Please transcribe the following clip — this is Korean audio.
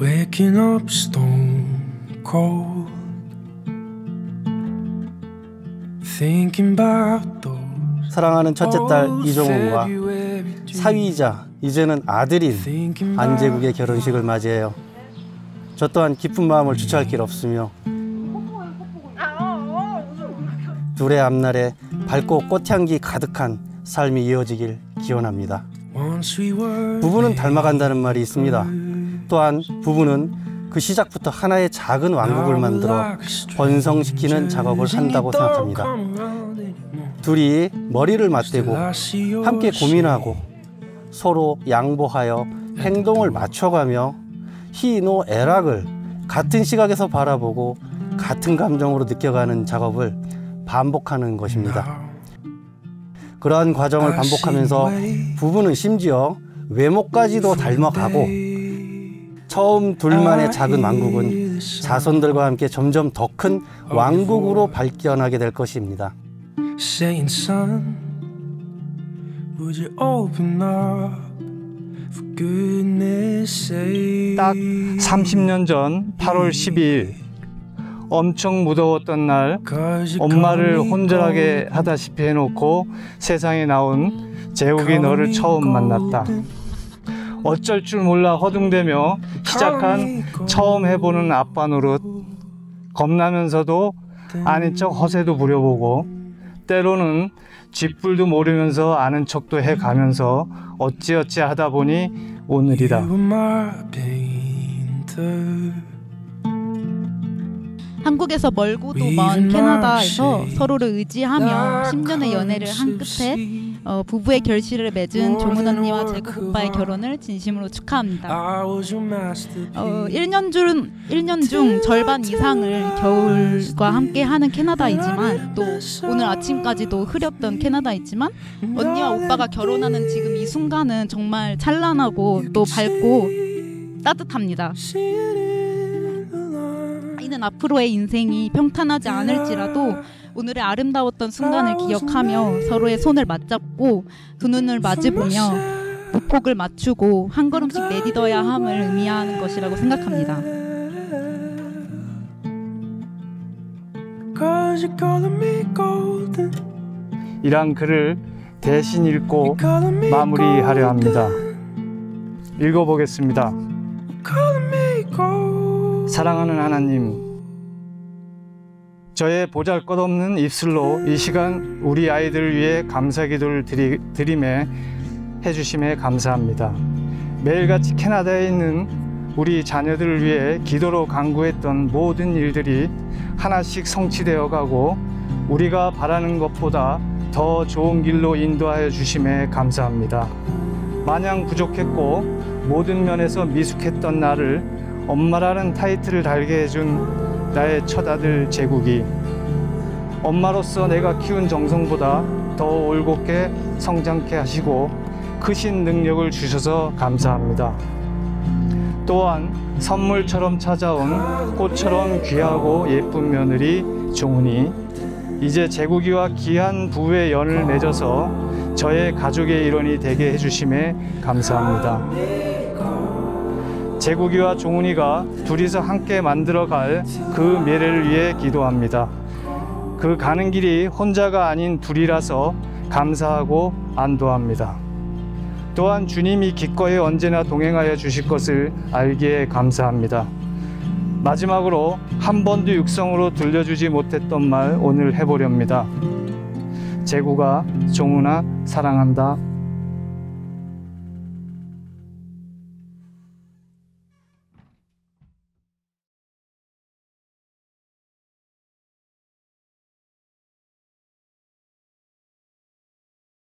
Waking up stone cold Thinking about those 사랑하는 첫째 딸 이종훈과 사위이자 이제는 아들인 안재국의 결혼식을 맞이해요. 저 또한 기쁜 마음을 주체할 길 없으며 둘의 앞날에 밝고 꽃향기 가득한 삶이 이어지길 기원합니다. 부부는 닮아간다는 말이 있습니다. 또한 부부는 그 시작부터 하나의 작은 왕국을 만들어 번성시키는 작업을 한다고 생각합니다. 둘이 머리를 맞대고 함께 고민하고 서로 양보하여 행동을 맞춰가며 희노애락을 같은 시각에서 바라보고 같은 감정으로 느껴가는 작업을 반복하는 것입니다. 그러한 과정을 반복하면서 부부는 심지어 외모까지도 닮아가고 처음 둘만의 작은 왕국은 자손들과 함께 점점 더 큰 왕국으로 발견하게 될 것입니다. saying, son, would you open up for goodness sake? 딱 30년 전 8월 12일 엄청 무더웠던 날 엄마를 혼절하게 하다시피 해놓고 세상에 나온 재욱이 너를 처음 만났다. 어쩔 줄 몰라 허둥대며 시작한 처음 해보는 아빠 노릇. 겁나면서도 아닌 척 허세도 부려보고 때로는 쥐뿔도 모르면서 아는 척도 해가면서 어찌어찌 하다 보니 오늘이다. 한국에서 멀고도 먼 캐나다에서 서로를 의지하며 10년의 연애를 한 끝에 어, 부부의 결실을 맺은 종은 언니와 제국 오빠의 결혼을 진심으로 축하합니다. 어, 1년 중 1년 중 절반 이상을 겨울과 함께 하는 캐나다이지만 또 오늘 아침까지도 흐렸던 캐나다이지만 언니와 오빠가 결혼하는 지금 이 순간은 정말 찬란하고 또 밝고 따뜻합니다. 이는 앞으로의 인생이 평탄하지 않을지라도 오늘의 아름다웠던 순간을 기억하며 서로의 손을 맞잡고 두 눈을 마주보며 보폭을 맞추고 한 걸음씩 내딛어야 함을 의미하는 것이라고 생각합니다. 이란 글을 대신 읽고 마무리하려 합니다. 읽어보겠습니다. 사랑하는 하나님, 저의 보잘 것 없는 입술로 이 시간 우리 아이들을 위해 감사 기도를 드리, 드림에 해주심에 감사합니다. 매일같이 캐나다에 있는 우리 자녀들을 위해 기도로 강구했던 모든 일들이 하나씩 성취되어 가고 우리가 바라는 것보다 더 좋은 길로 인도하여 주심에 감사합니다. 마냥 부족했고 모든 면에서 미숙했던 나를 엄마라는 타이틀을 달게 해준 나의 첫 아들 제국이 엄마로서 내가 키운 정성보다 더 올곧게 성장케 하시고 크신 능력을 주셔서 감사합니다. 또한 선물처럼 찾아온 꽃처럼 귀하고 예쁜 며느리 종훈이 이제 제국이와 귀한 부부의 연을 맺어서 저의 가족의 일원이 되게 해주심에 감사합니다. 제국이와 종훈이가 둘이서 함께 만들어갈 그 미래를 위해 기도합니다. 그 가는 길이 혼자가 아닌 둘이라서 감사하고 안도합니다. 또한 주님이 기꺼이 언제나 동행하여 주실 것을 알기에 감사합니다. 마지막으로 한 번도 육성으로 들려주지 못했던 말 오늘 해보렵니다. 제구가 종훈아 사랑한다.